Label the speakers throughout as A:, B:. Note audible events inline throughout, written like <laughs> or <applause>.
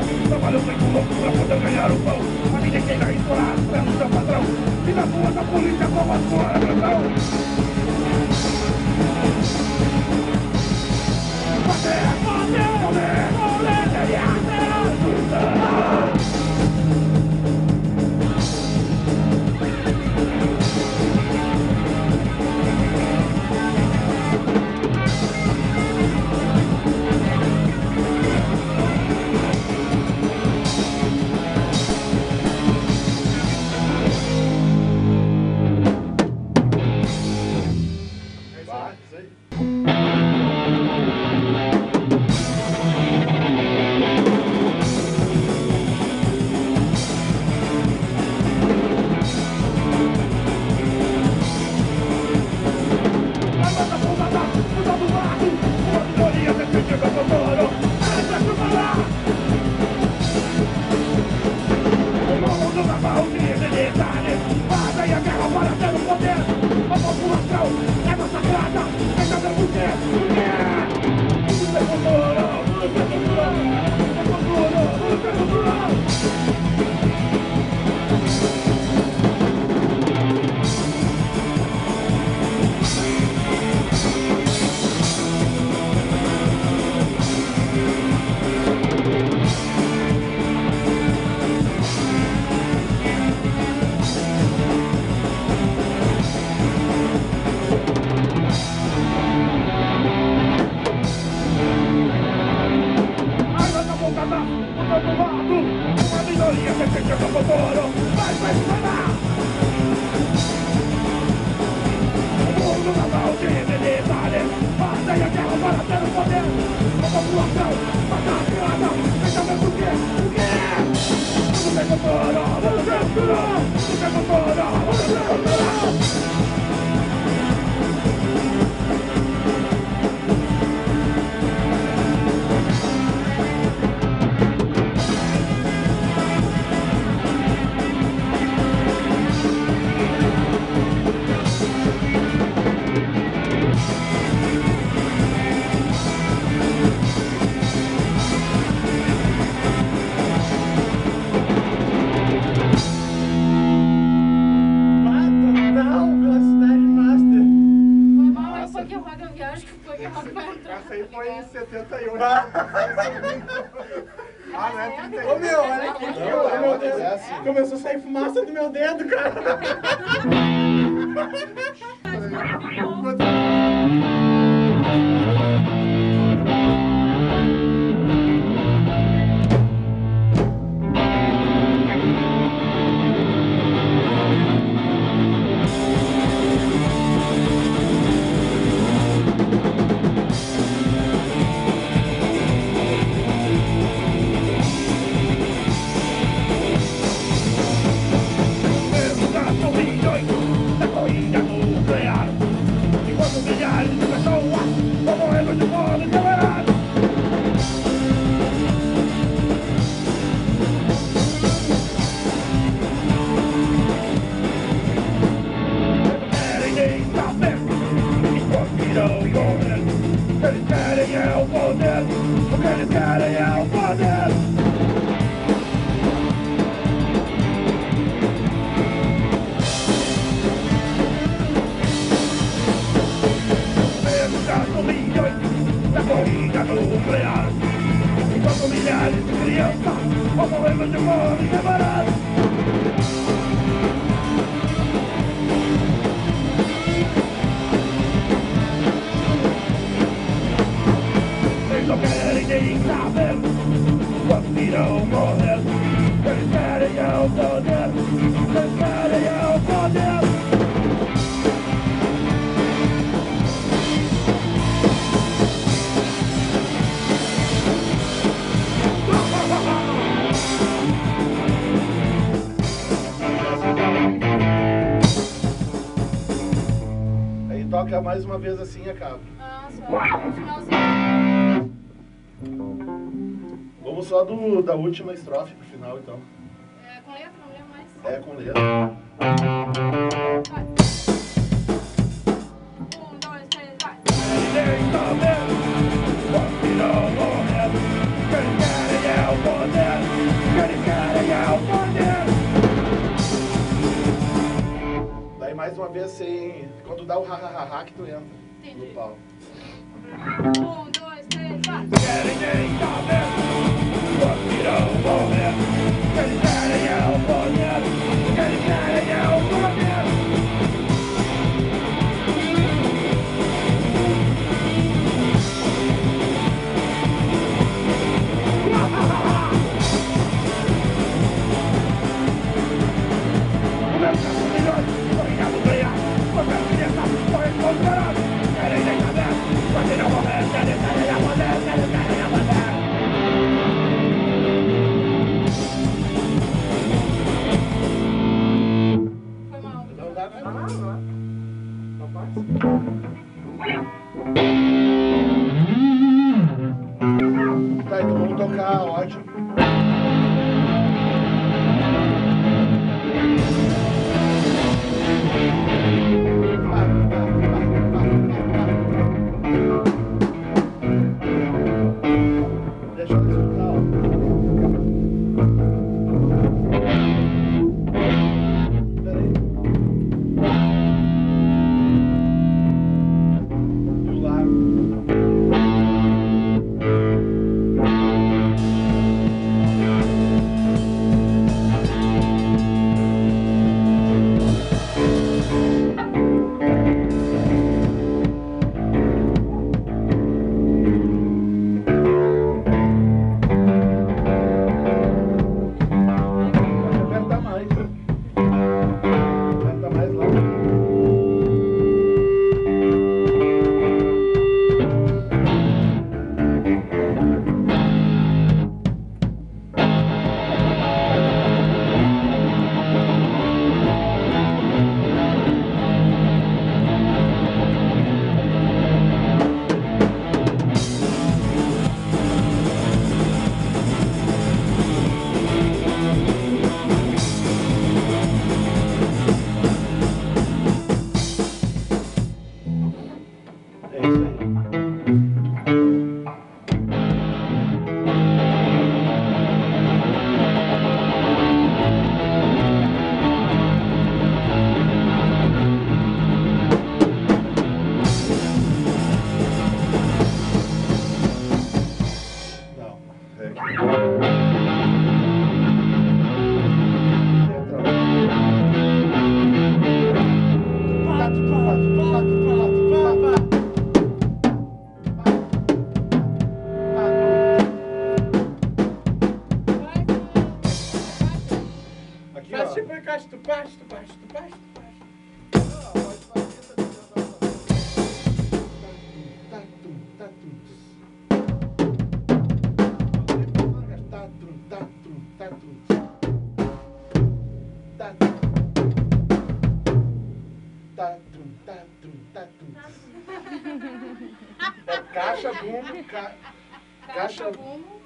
A: não Trabalham feito louco pra poder ganhar o pão. A vida inteira é estourada pelo seu patrão. E na rua da polícia com a sua agressão Poder, é poder, poder, poder, poder,
B: Vamos, acho que foi.
C: Essa aí foi em 71. <laughs>
D: Ah, não é ah, 31.
C: É é, Ô meu, olha é aqui. Não, meu Deus. Assim. Começou a sair fumaça do meu dedo, cara. <laughs>
D: mais uma vez assim e acaba.
A: Ah, só.
D: Vamos só do, da última estrofe pro final, então.
A: É, com letra, não lembro mais.
D: É com letra.
A: Vai.
D: Mais uma vez sem. Quando dá o ha-ha-ha que tu entra
A: Entendi.
D: no pau.
A: Um, dois, três, vai. Foi
E: encaixe, tu parte, tu parte, tu parte, tu parte.
D: É caixa, bumbo, ca... caixa,
A: bumbo.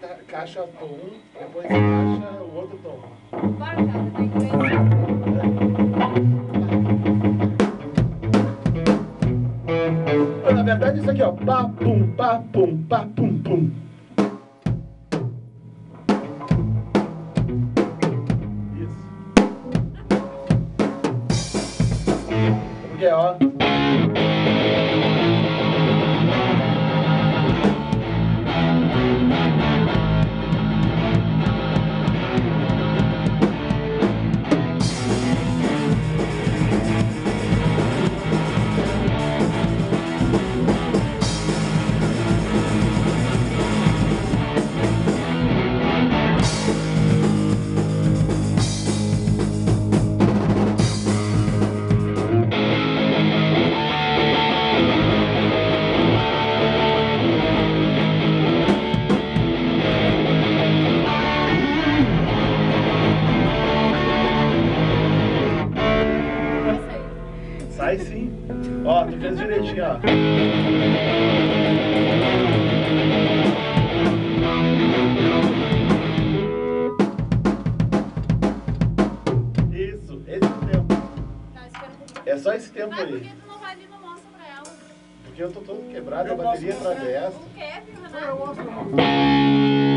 D: ta- caixa tom, depois pa pum pa pum. Yes. Okay, we go. tempo?
B: Por que tu não vai ali no mostra pra ela?
D: Porque eu tô todo quebrado,
C: eu a bateria
D: atravessa.
B: Não quer, viu, Renato?
C: Eu mostro.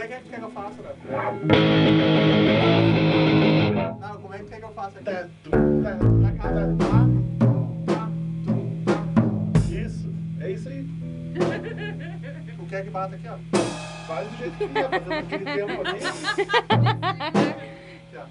B: É, é que, quer
D: é
C: que eu faço, né? Não, como é que, que eu faço aqui? Na casa, tá, tá,
D: Isso, é isso aí.
C: O que é que bate aqui, ó?
D: Faz do jeito que quer, fazendo aquele tempo ali.
C: Aqui, ó.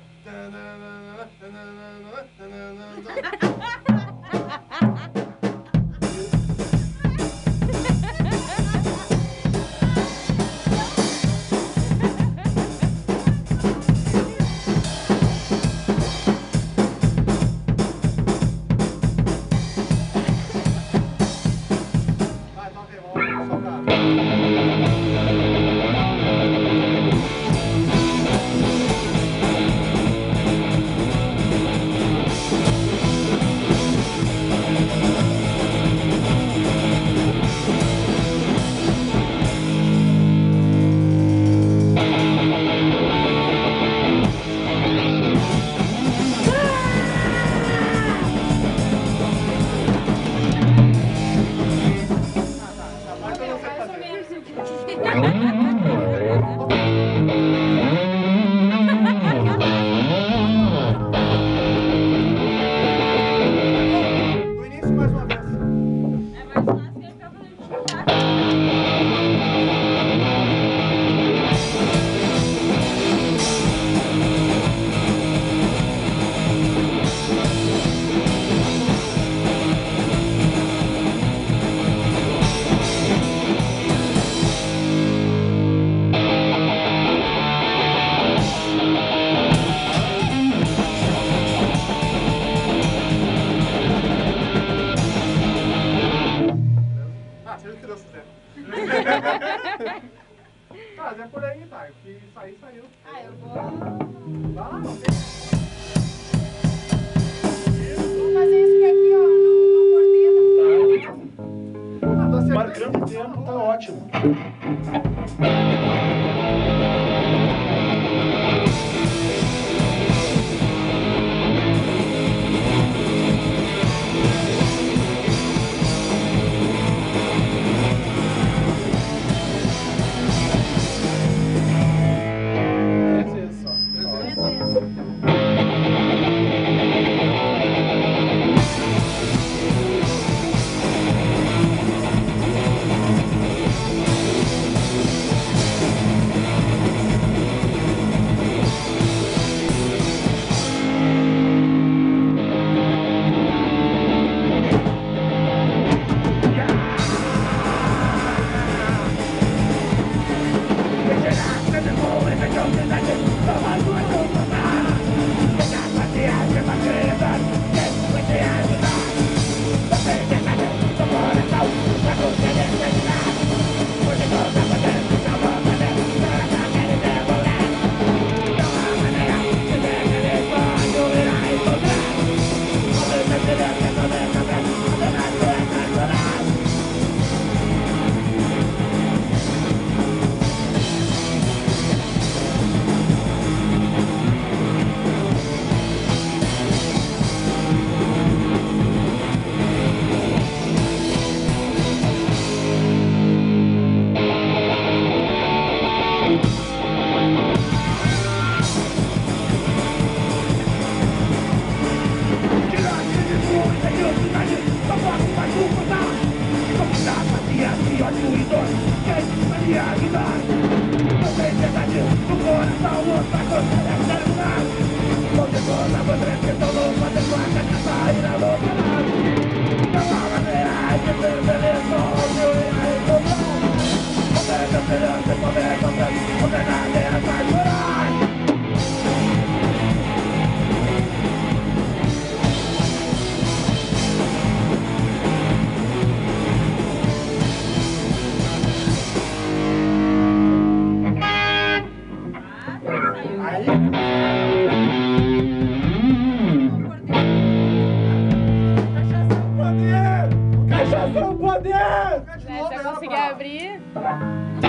B: Bye.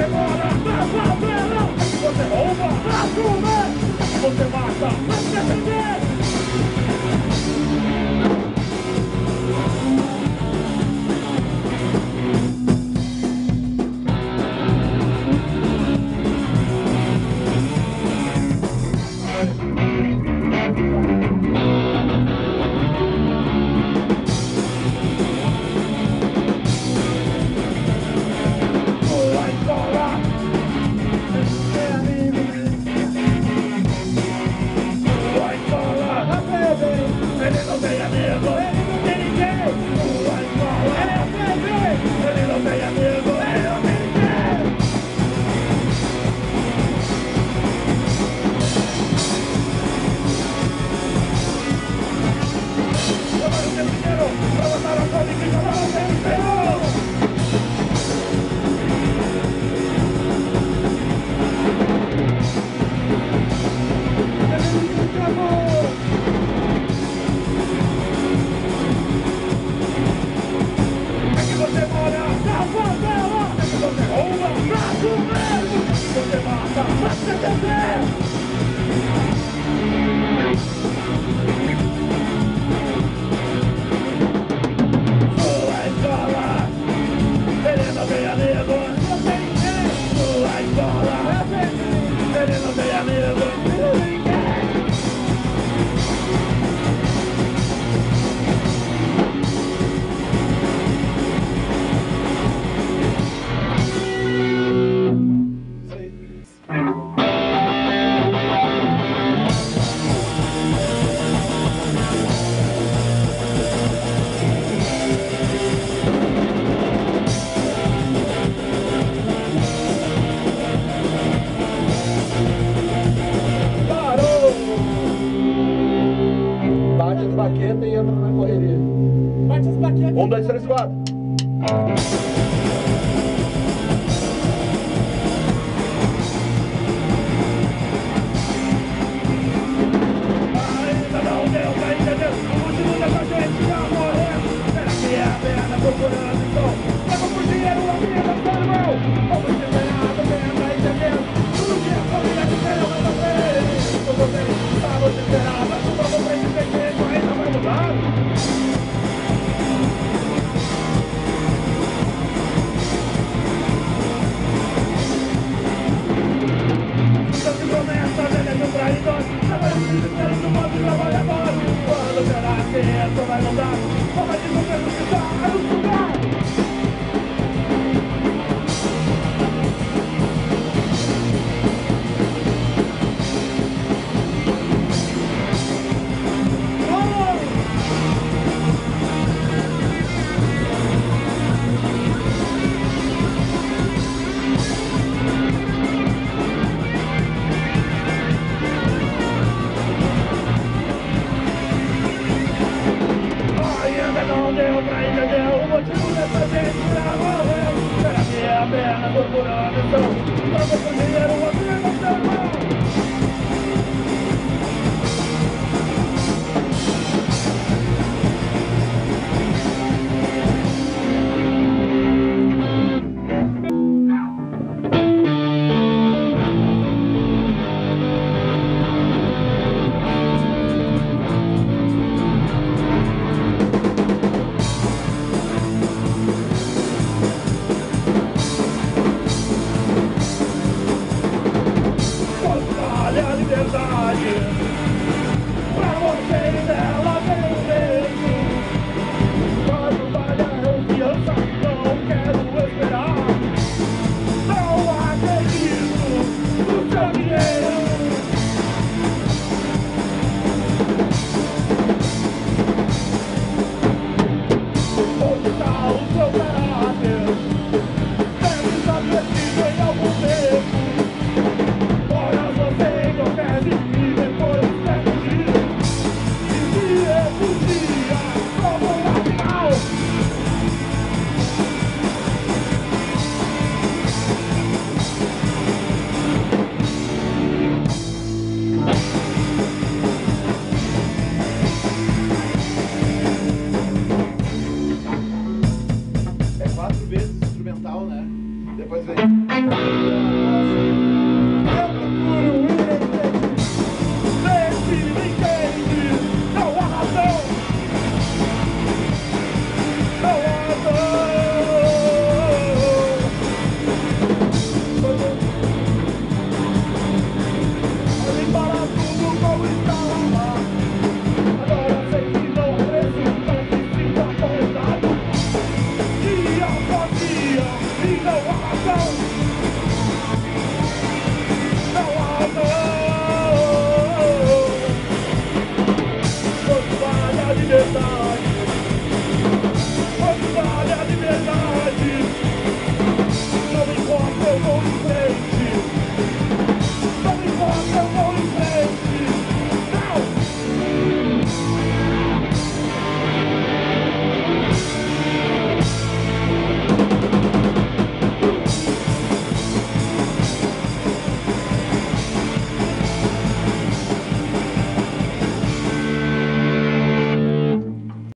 B: Aqui
A: ainda apenas por